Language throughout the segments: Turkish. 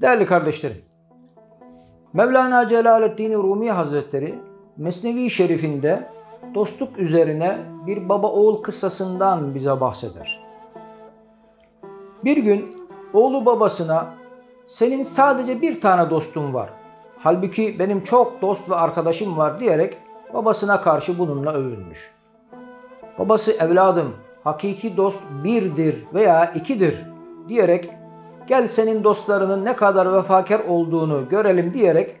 Değerli kardeşlerim, Mevlana Celaleddin Rumi Hazretleri Mesnevi Şerifinde dostluk üzerine bir baba oğul kıssasından bize bahseder. Bir gün oğlu babasına senin sadece bir tane dostun var. Halbuki benim çok dost ve arkadaşım var diyerek babasına karşı bununla övünmüş. Babası evladım hakiki dost birdir veya ikidir diyerek gel senin dostlarının ne kadar vefakar olduğunu görelim diyerek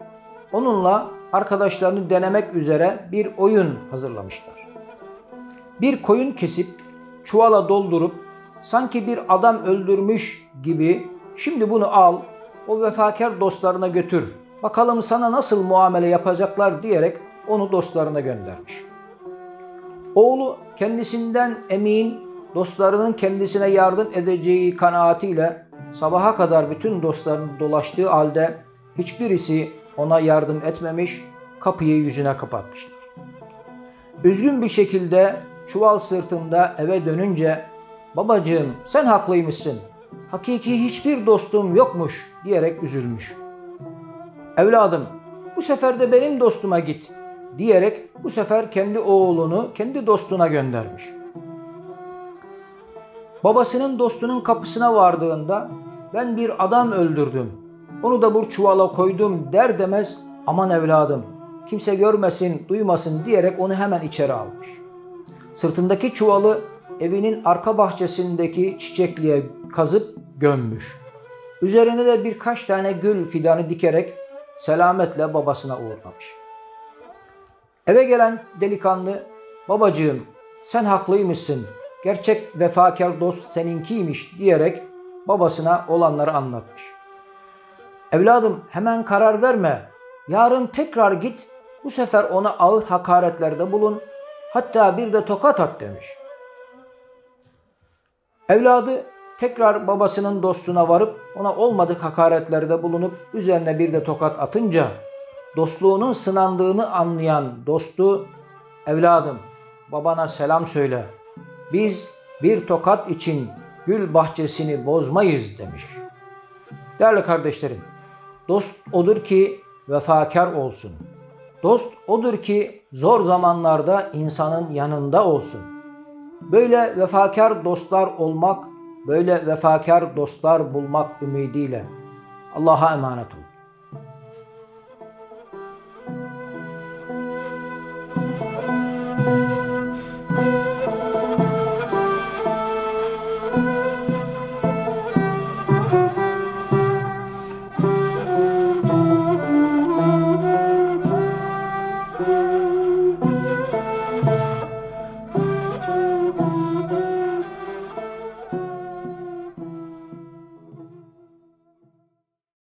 onunla arkadaşlarını denemek üzere bir oyun hazırlamışlar. Bir koyun kesip çuvala doldurup sanki bir adam öldürmüş gibi şimdi bunu al o vefakar dostlarına götür. Bakalım sana nasıl muamele yapacaklar diyerek onu dostlarına göndermiş. Oğlu kendisinden emin, dostlarının kendisine yardım edeceği kanaatiyle sabaha kadar bütün dostlarını dolaştığı halde hiçbirisi ona yardım etmemiş, kapıyı yüzüne kapatmışlar. Üzgün bir şekilde çuval sırtında eve dönünce babacığım sen haklıymışsın. Hakiki hiçbir dostum yokmuş diyerek üzülmüş. Evladım bu sefer de benim dostuma git diyerek bu sefer kendi oğlunu kendi dostuna göndermiş. Babasının dostunun kapısına vardığında ben bir adam öldürdüm. Onu da bu çuvala koydum der demez aman evladım kimse görmesin duymasın diyerek onu hemen içeri almış. Sırtındaki çuvalı evinin arka bahçesindeki çiçekliğe kazıp gömmüş. Üzerine de birkaç tane gül fidanı dikerek selametle babasına uğurlamış. Eve gelen delikanlı babacığım sen haklıymışsın gerçek vefakar dost seninkiymiş diyerek babasına olanları anlatmış. Evladım hemen karar verme. Yarın tekrar git. Bu sefer ona ağır hakaretlerde bulun. Hatta bir de tokat at demiş. Evladı tekrar babasının dostuna varıp ona olmadık hakaretlerde bulunup üzerine bir de tokat atınca dostluğunun sınandığını anlayan dostu evladım babana selam söyle. Biz bir tokat için gül bahçesini bozmayız demiş. Değerli kardeşlerim, dost odur ki vefakar olsun. Dost odur ki zor zamanlarda insanın yanında olsun. Böyle vefakar dostlar olmak, böyle vefakar dostlar bulmak ümidiyle Allah'a emanet olun.